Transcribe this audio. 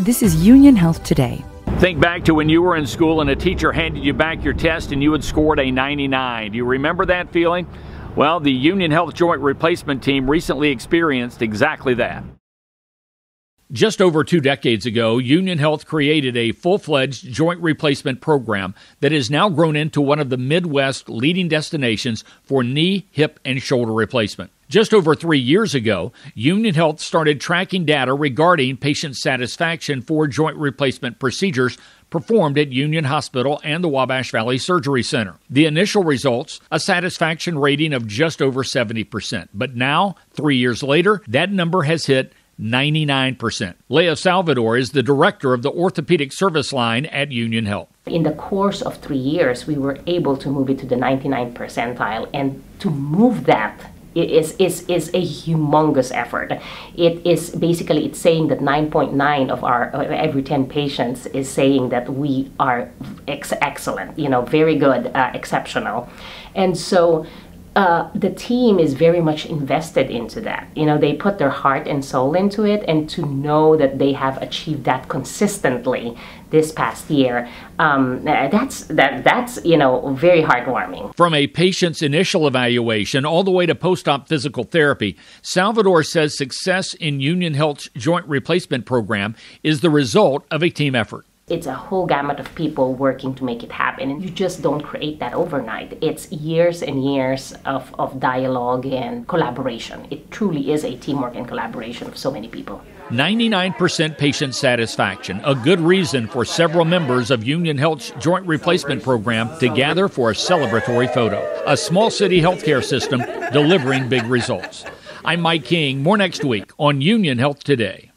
This is Union Health Today. Think back to when you were in school and a teacher handed you back your test and you had scored a 99. Do you remember that feeling? Well, the Union Health Joint Replacement Team recently experienced exactly that. Just over two decades ago, Union Health created a full fledged joint replacement program that has now grown into one of the Midwest leading destinations for knee, hip, and shoulder replacement. Just over three years ago, Union Health started tracking data regarding patient satisfaction for joint replacement procedures performed at Union Hospital and the Wabash Valley Surgery Center. The initial results, a satisfaction rating of just over 70%. But now, three years later, that number has hit 99%. Leah Salvador is the director of the orthopedic service line at Union Health. In the course of three years, we were able to move it to the 99 percentile, and to move that is, is, is a humongous effort. It is basically it's saying that 9.9 of our of every 10 patients is saying that we are ex- excellent, you know, very good, uh, exceptional, and so uh, the team is very much invested into that. You know, they put their heart and soul into it, and to know that they have achieved that consistently this past year, um, that's that that's you know very heartwarming. From a patient's initial evaluation all the way to post-op physical therapy, Salvador says success in Union Health's joint replacement program is the result of a team effort it's a whole gamut of people working to make it happen and you just don't create that overnight it's years and years of, of dialogue and collaboration it truly is a teamwork and collaboration of so many people 99% patient satisfaction, a good reason for several members of Union Health's joint replacement program to gather for a celebratory photo. A small city healthcare system delivering big results. I'm Mike King. More next week on Union Health Today.